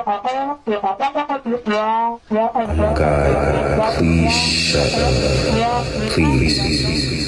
Oh God, please shut up. Please.